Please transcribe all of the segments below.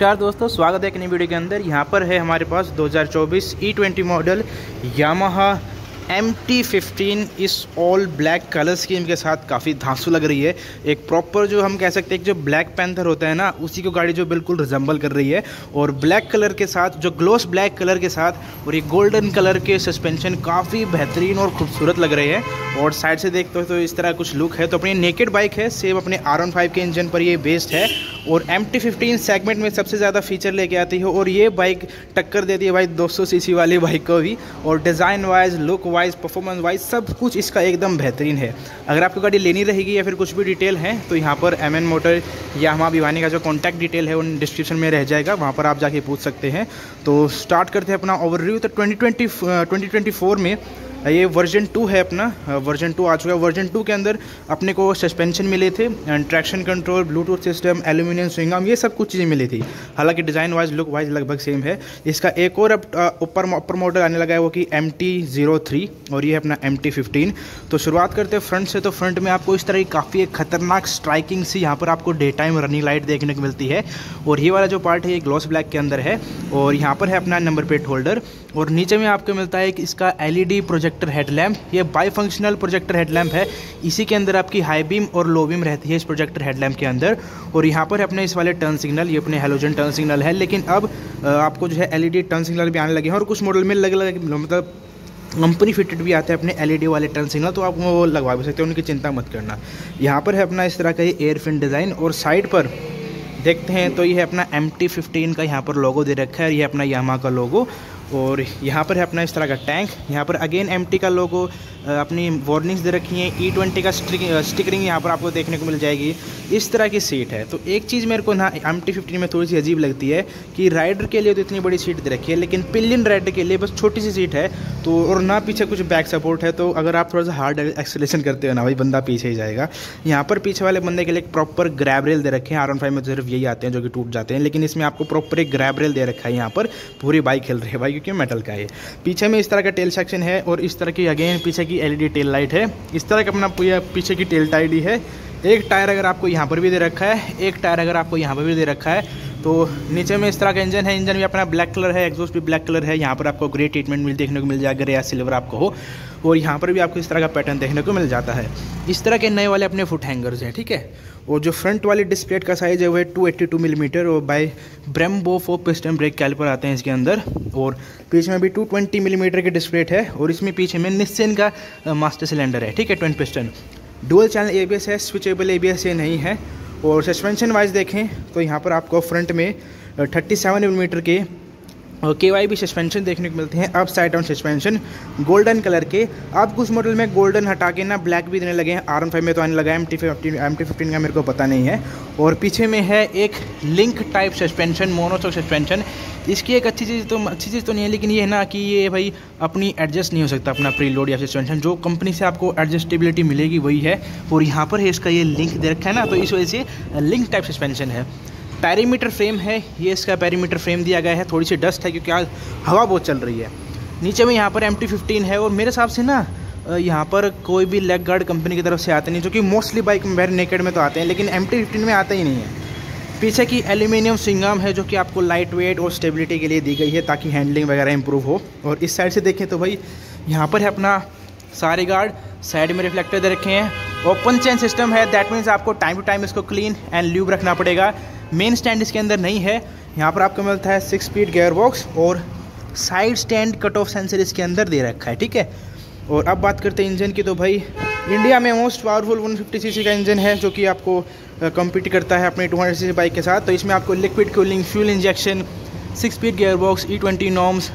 नमस्कार दोस्तों, स्वागत है एक नई वीडियो के अंदर। यहाँ पर है हमारे पास 2024 E20 model Yamaha M T fifteen इस ऑल ब्लैक कलर स्कीम के साथ काफ़ी धांसू लग रही है। एक प्रॉपर जो हम कह सकते हैं जो ब्लैक पैंथर होता है ना, उसी को गाड़ी जो बिल्कुल रिजम्बल कर रही है। और ब्लैक कलर के साथ, जो ग्लोस ब्लैक कलर के साथ और ये गोल्डन कलर के सस्पेंशन काफ़ी बेहतरीन और खूबसूरत लग रहे हैं। और साइड से देखते हो तो इस तरह कुछ लुक है। तो अपनी नेकेड बाइक है सेम अपने आर फाइव के इंजन पर ये बेस्ड है। और एम टी फिफ्टीन सेगमेंट में सबसे ज़्यादा फीचर लेके आती है और ये बाइक टक्कर देती है भाई 200 सीसी वाली बाइक को भी। और design wise look wise performance wise सब कुछ इसका एकदम बेहतरीन है। अगर आपको गाड़ी लेनी रहेगी या फिर कुछ भी डिटेल है तो यहाँ पर एम एन मोटर या हमारा भिवानी का जो कॉन्टैक्ट डिटेल है उन डिस्क्रिप्शन में रह जाएगा। वहाँ पर आप जाके पूछ सकते हैं। तो स्टार्ट करते हैं अपना ओवरव्यू तो ट्वेंटी ट्वेंटी फोर में ये वर्जन टू है अपना वर्जन टू आ चुका है। वर्जन टू के अंदर अपने को सस्पेंशन मिले थे and traction control Bluetooth system aluminium swingarm ये सब कुछ चीज़ें मिली थी। हालाँकि डिज़ाइन वाइज लुक वाइज लगभग सेम है। इसका एक और अब ऊपर ऊपर मॉडल आने लगा है, वो कि एम टी ज़ीरो थ्री और ये है अपना एम टी फिफ्टीन तो शुरुआत करते हैं फ्रंट से तो फ्रंट में आपको इस तरह की काफ़ी एक खतरनाक स्ट्राइकिंग सी यहाँ पर आपको डे टाइम रनिंग लाइट देखने को मिलती है। और ये वाला जो पार्ट है, ये ग्लॉस ब्लैक के अंदर है, और यहाँ पर है अपना नंबर प्लेट होल्डर और नीचे में आपको मिलता है कि इसका एलईडी प्रोजेक्टर हेडलैम्प, ये बाई फंक्शनल प्रोजेक्टर हेडलैम्प है। इसी के अंदर आपकी हाई बीम और लो बीम रहती है इस प्रोजेक्टर हेडलैम्प के अंदर। और यहाँ पर अपने इस वाले टर्न सिग्नल, ये अपने हेलोजन टर्न सिग्नल है। लेकिन अब आपको जो है एलईडी टर्न सिग्नल भी आने लगे हैं और कुछ मॉडल में अलग अलग मतलब कंपनी फिटेड भी आते हैं अपने एलईडी वाले टर्न सिग्नल तो आप वो लगवा भी सकते हैं, उनकी चिंता मत करना। यहाँ पर है अपना इस तरह का ये एयरफिन डिज़ाइन और साइड पर देखते हैं तो ये है अपना एम टी का यहाँ पर लोगो दे रखा है और ये अपना यामा का लोगो और यहाँ पर है अपना इस तरह का टैंक। यहाँ पर अगेन एमटी का लोगो अपनी वार्निंग्स दे रखी हैं। ई ट्वेंटी का स्टिकरिंग यहाँ पर आपको देखने को मिल जाएगी। इस तरह की सीट है। तो एक चीज़ मेरे को ना एम टी फिफ्टीन में थोड़ी सी अजीब लगती है कि राइडर के लिए तो इतनी बड़ी सीट दे रखी है, लेकिन पिलियन राइडर के लिए बस छोटी सी सीट है। तो और ना पीछे कुछ बैक सपोर्ट है। तो अगर आप थोड़ा सा हार्ड एक्सलेशन करते हो ना भाई, बंदा पीछे ही जाएगा। यहाँ पर पीछे वाले बंदे के लिए एक प्रॉपर ग्रैब रेल दे रखे हैं। आर फाइव में सिर्फ़ यही आते हैं जो कि टूट जाते हैं। लेकिन इसमें आपको प्रॉपर एक ग्रैब रेल दे रखा है यहाँ पर। पूरी बाइक खेल रही है भाई, क्योंकि मेटल का है पीछे में इस तरह का टेल सेक्शन है और इस तरह की अगेन पीछे की एलईडी टेल लाइट है। इस तरह का अपना पीछे की टेल टाइडी है। एक टायर अगर आपको यहाँ पर भी दे रखा है, एक टायर अगर आपको यहाँ पर भी दे रखा है तो नीचे में इस तरह का इंजन है। इंजन भी अपना ब्लैक कलर है एग्जॉस्ट भी ब्लैक कलर है। यहाँ पर आपको ग्रे ट्रीटमेंट मिल देखने को मिल जाएगा ग्रे या सिल्वर आपको हो। और यहाँ पर भी आपको इस तरह का पैटर्न देखने को मिल जाता है। इस तरह के नए वाले अपने फुट हैंगर्स हैं, ठीक है? और जो फ्रंट वाली डिस्प्लेट का साइज़ है, वो है टू एट्टी टू मिलीमीटर और by Brembo four piston brake caliper आते हैं इसके अंदर। और पीछे में भी टू ट्वेंटी मिलीमीटर की डिस्प्लेट है, और इसमें पीछे में निस्सिन का मास्टर सिलेंडर है, ठीक है ट्वेंट पिस्टन डुअल चैनल एबीएस है स्विचेबल ए ये नहीं है। और सस्पेंशन वाइज देखें तो यहाँ पर आपको फ्रंट में थर्टी सेवन मिलीमीटर के और के वाई भी सस्पेंशन देखने को मिलते हैं। Upside down suspension golden colour के। अब कुछ मॉडल में गोल्डन हटा के ना ब्लैक भी देने लगे हैं। आर एन फाइव में तो आने लगा M T fifteen M T fifteen का मेरे को पता नहीं है। और पीछे में है एक link type suspension monoshock suspension इसकी एक अच्छी चीज़ तो अच्छी चीज़ तो नहीं है, लेकिन ये है ना कि ये भाई अपनी एडजस्ट नहीं हो सकता अपना प्री लोड या सस्पेंशन जो कंपनी से आपको एडजस्टेबिलिटी मिलेगी, वही है। और यहाँ पर है इसका ये लिंक दे रखा है ना तो इस वजह से लिंक टाइप सस्पेंशन है। पैरीमीटर फ्रेम है, ये इसका पैरीमीटर फ्रेम दिया गया है थोड़ी सी डस्ट है क्योंकि आज हवा बहुत चल रही है। नीचे में यहाँ पर एम टी है और मेरे हिसाब से ना यहाँ पर कोई भी लेग गार्ड कंपनी की तरफ़ से आते नहीं, जो कि मोस्टली बाइक में वेरी नेकेड में तो आते हैं, लेकिन एम टी में आते ही नहीं है। पीछे की एल्यूमिनियम सिंगम है, जो कि आपको लाइट वेट और स्टेबिलिटी के लिए दी गई है, ताकि हैंडलिंग वगैरह इंप्रूव हो। और इस साइड से देखें तो भाई, यहाँ पर है अपना सारे गार्ड साइड में रिफ्लेक्टर दे रखे हैं। ओपन चेन सिस्टम है दैट मीन्स आपको टाइम टू टाइम इसको क्लीन एंड ल्यूब रखना पड़ेगा। मेन स्टैंड इसके अंदर नहीं है। यहाँ पर आपको मिलता है सिक्स स्पीड गेयर बॉक्स और side stand cut off sensor इसके अंदर दे रखा है, ठीक है? और अब बात करते हैं इंजन की तो भाई इंडिया में मोस्ट पावरफुल 150 सीसी का इंजन है, जो कि आपको कम्पीट करता है अपने 200 सीसी बाइक के साथ। तो इसमें आपको liquid cooling fuel injection six speed gearbox E twenty norms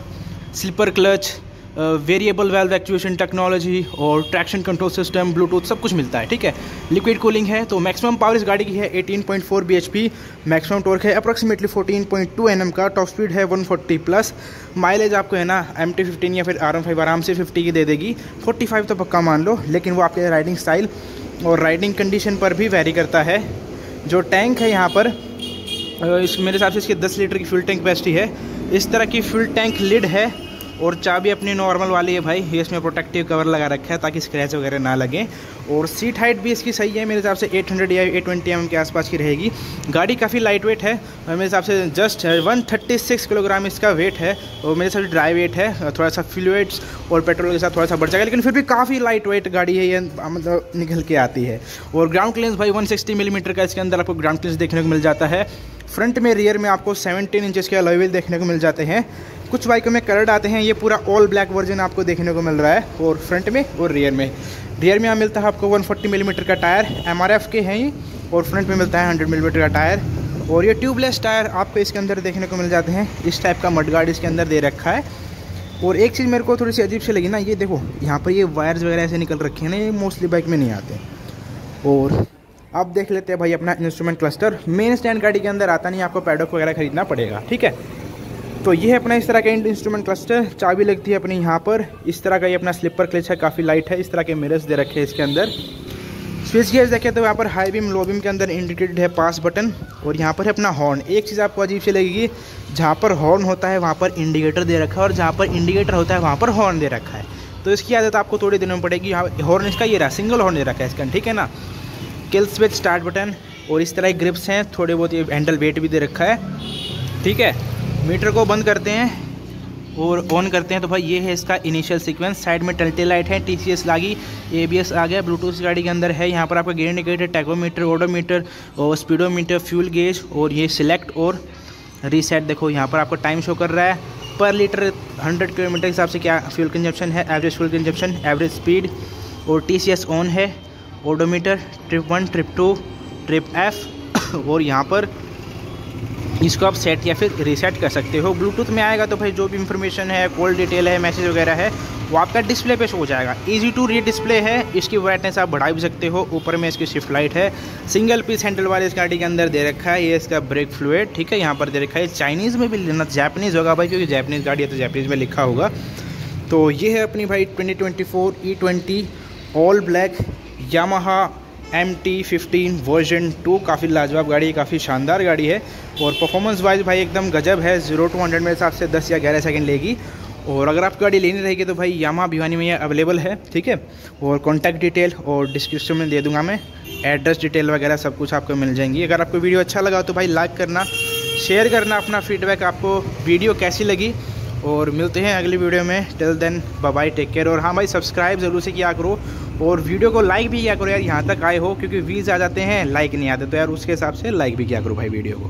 slipper clutch variable valve actuation technology और ट्रैक्शन कंट्रोल सिस्टम ब्लूटूथ सब कुछ मिलता है, ठीक है? लिक्विड कूलिंग है तो मैक्सिमम पावर इस गाड़ी की है 18.4 bhp मैक्सिमम टॉर्क है अप्रॉक्सीमेटली 14.2 nm का टॉप स्पीड है 140 प्लस माइलेज आपको है ना एम टी फिफ्टीन या फिर आर फाइव आराम से 50 की दे देगी। 45 तो पक्का मान लो, लेकिन वो आपके राइडिंग स्टाइल और राइडिंग कंडीशन पर भी वेरी करता है। जो टैंक है यहाँ पर इस मेरे हिसाब से इसकी दस लीटर की फ्यूल टैंक कैपेसिटी है। इस तरह की फ्यूल टैंक लिड है और चाबी अपनी नॉर्मल वाली है भाई। ये इसमें प्रोटेक्टिव कवर लगा रखा है ताकि स्क्रैच वगैरह ना लगे। और सीट हाइट भी इसकी सही है, मेरे हिसाब से 800 या 820 एम के आसपास की रहेगी। गाड़ी काफ़ी लाइट वेट है, और मेरे हिसाब से जस्ट 136 किलोग्राम इसका वेट है, और मेरे हिसाब से ड्राई वेट है, थोड़ा सा फ्लूड्स और पेट्रोल के साथ थोड़ा सा बढ़ जाएगा, लेकिन फिर भी काफ़ी लाइट वेट गाड़ी है, ये मतलब निकल के आती है। और ग्राउंड क्लियंस भाई वन मिलीमीटर का इसके अंदर आपको ग्राउंड क्लियंस देखने को मिल जाता है। फ्रंट में रियर में आपको 17 इंचेस के अलॉय देखने को मिल जाते हैं। कुछ बाइकों में कलर आते हैं, ये पूरा ऑल ब्लैक वर्जन आपको देखने को मिल रहा है, और फ्रंट में और रियर में। रियर में यहाँ मिलता है आपको 140 मिलीमीटर mm का टायर एमआरएफ के हैं ये, और फ्रंट में मिलता है 100 मिलीमीटर mm का टायर और ये ट्यूबलेस टायर आपको इसके अंदर देखने को मिल जाते हैं, इस टाइप का मडगार्ड इसके अंदर दे रखा है। और एक चीज़ मेरे को थोड़ी सी अजीब सी लगी ना, ये देखो, यहाँ पर ये वायर्स वगैरह ऐसे निकल रखे हैं ना, ये मोस्टली बाइक में नहीं आते और अब देख लेते हैं भाई, अपना इंस्ट्रूमेंट क्लस्टर मेन स्टैंड गाड़ी के अंदर आता नहीं, आपको पैडॉक वगैरह खरीदना पड़ेगा, ठीक है? तो ये है अपना इस तरह का इंस्ट्रूमेंट क्लस्टर चाबी लगती है अपनी यहाँ पर। इस तरह का ये अपना स्लिपर क्लच है, काफ़ी लाइट है। इस तरह के मिरर्स दे रखे हैं इसके अंदर। स्विच गेयर्स देखें तो यहाँ पर हाई बीम लो बीम के अंदर इंडिकेटेड है पास बटन और यहाँ पर है अपना हॉर्न एक चीज़ आपको अजीब से लगेगी, जहाँ पर हॉर्न होता है, वहाँ पर इंडिकेटर दे रखा है और जहाँ पर इंडिकेटर होता है, वहाँ पर हॉर्न दे रखा है। तो इसकी आदत आपको थोड़ी दिनों में पड़ेगी। यहाँ हॉर्न इसका ये रहा सिंगल हॉर्न दे रखा है इसका, ठीक है ना? किल स्विच स्टार्ट बटन और इस तरह के ग्रिप्स हैं, थोड़े बहुत ये हैंडल वेट भी दे रखा है, ठीक है? मीटर को बंद करते हैं और ऑन करते हैं। तो भाई, ये है इसका इनिशियल सीक्वेंस साइड में टल्टे लाइट है टीसीएस लागी एबीएस आ गया ब्लूटूथ गाड़ी के अंदर है। यहाँ पर आपका गेयर इंडिकेटर टैकोमीटर ओडोमीटर और स्पीडोमीटर फ्यूल गेज और ये सिलेक्ट और रीसेट देखो, यहाँ पर आपको टाइम शो कर रहा है। पर लीटर 100 किलोमीटर के हिसाब से क्या फ्यूल कंजप्शन है? Average fuel consumption average speed और टी सी एस ऑन है। Odometer trip one trip two trip F और यहाँ पर इसको आप सेट या फिर रीसेट कर सकते हो। ब्लूटूथ में आएगा तो भाई जो भी इंफॉर्मेशन है कॉल डिटेल है मैसेज वगैरह है, वो आपका डिस्प्ले पे शो हो जाएगा। इजी टू रीड डिस्प्ले है, इसकी ब्राइटनेस आप बढ़ा भी सकते हो। ऊपर में इसकी शिफ्ट लाइट है। सिंगल पीस हैंडल वाले इस गाड़ी के अंदर दे रखा है, ये इसका ब्रेक फ्लूड ठीक है, यहाँ पर दे रखा है। चाइनीज़ में भी लेना जैपनीज़ होगा भाई, क्योंकि जैपनीज़ गाड़ी है तो जैपनीज़ में लिखा होगा। तो ये है अपनी भाई twenty twenty four E twenty all black Yamaha M T fifteen version two काफ़ी लाजवाब गाड़ी है काफ़ी शानदार गाड़ी है और परफॉर्मेंस वाइज भाई एकदम गजब है। ज़ीरो टू हंड्रेड मेरे हिसाब से दस या ग्यारह सेकंड लेगी। और अगर आपको गाड़ी लेनी रहेगी तो भाई यामा भिवानी में अवेलेबल है, ठीक है? और कॉन्टैक्ट डिटेल और डिस्क्रिप्शन में दे दूँगा मैं। एड्रेस डिटेल वगैरह सब कुछ आपको मिल जाएँगी। अगर आपको वीडियो अच्छा लगा तो भाई लाइक करना शेयर करना अपना फीडबैक आपको वीडियो कैसी लगी। और मिलते हैं अगली वीडियो में। Till then bye take care और हाँ भाई सब्सक्राइब ज़रूर से किया करो। और वीडियो को लाइक भी किया करो यार, यहाँ तक आए हो, क्योंकि व्यूज़ आ जाते हैं लाइक नहीं आते तो यार उसके हिसाब से लाइक भी किया करो भाई वीडियो को।